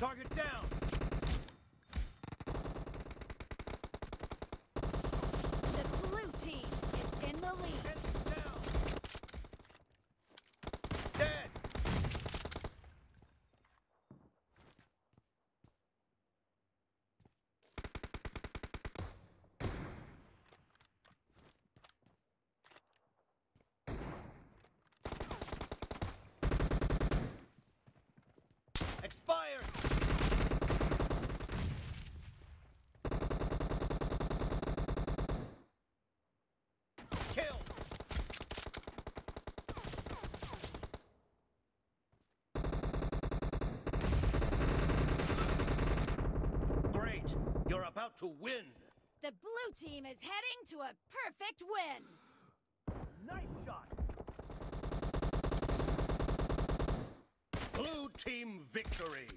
Target down! The blue team is in the lead. Expired! Great! You're about to win! The blue team is heading to a perfect win. Nice shot! Blue team victory!